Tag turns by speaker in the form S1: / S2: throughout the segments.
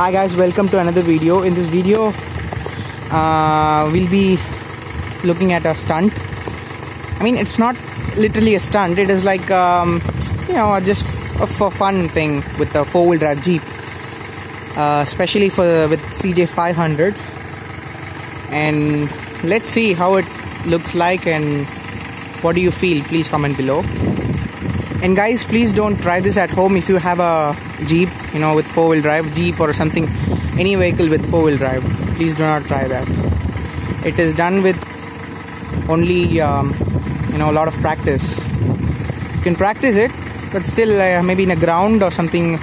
S1: hi guys welcome to another video. In this video uh, we'll be looking at a stunt. I mean it's not literally a stunt. It is like um, you know just a for fun thing with the four-wheel drive jeep. Uh, especially for with cj 500 and let's see how it looks like and what do you feel? Please comment below. And guys please don't try this at home. If you have a jeep you know with four-wheel drive jeep or something any vehicle with four-wheel drive please do not try that. It is done with only um, you know a lot of practice. You can practice it but still uh, maybe in a ground or something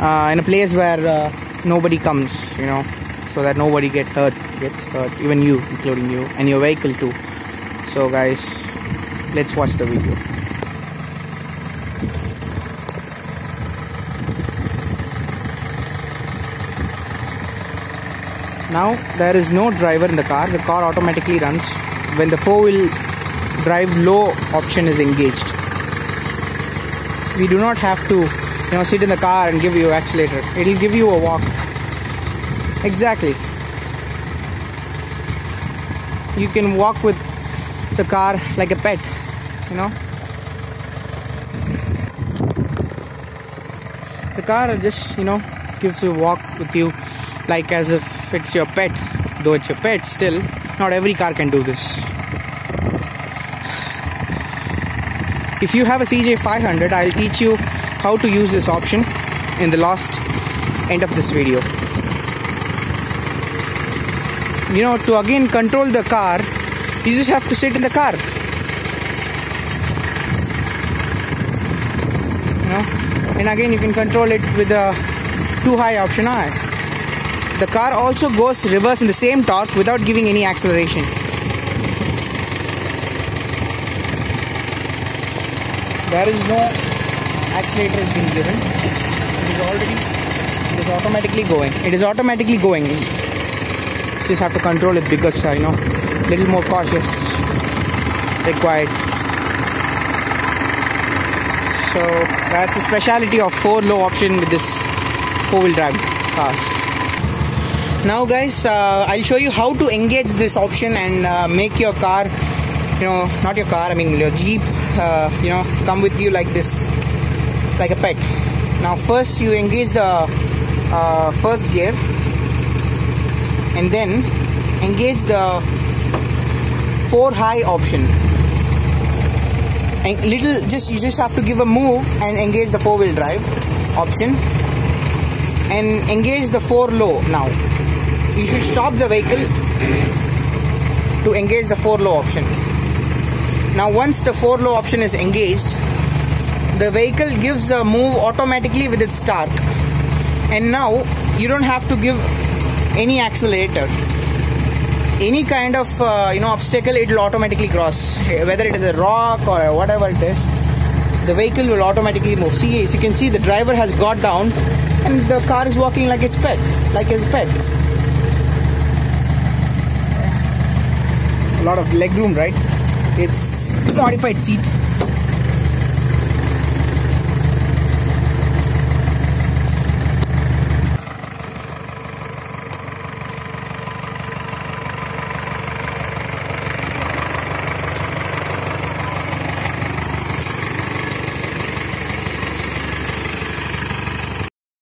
S1: uh, in a place where uh, nobody comes you know so that nobody get hurt gets hurt even you including you and your vehicle too. So guys let's watch the video now there is no driver in the car. The car automatically runs. When the four wheel drive low option is engaged we do not have to you know sit in the car and give you accelerator. It will give you a walk. Exactly. You can walk with the car like a pet you know. The car just you know gives you a walk with you like as if it's your pet though it's your pet still not every car can do this. If you have a CJ500 I'll teach you how to use this option in the last end of this video. You know to again control the car you just have to sit in the car. You know? And again you can control it with the two high option I the car also goes reverse in the same torque without giving any acceleration. There is no accelerator is being given. It is already it is automatically going. It is automatically going. Just have to control it because uh, you know little more cautious required. So that's the speciality of four low option with this four-wheel drive cars now guys uh, I'll show you how to engage this option and uh, make your car you know not your car I mean your Jeep uh, you know come with you like this like a pet. Now first you engage the uh, first gear and then engage the four high option. And little just you just have to give a move and engage the four wheel drive option and engage the four low now you should stop the vehicle to engage the four low option. Now once the four low option is engaged the vehicle gives a move automatically with its torque. And now you don't have to give any accelerator. Any kind of uh, you know obstacle it will automatically cross. Whether it is a rock or whatever it is the vehicle will automatically move. See as you can see the driver has got down and the car is walking like its pet like his pet lot of leg room right? It's modified seat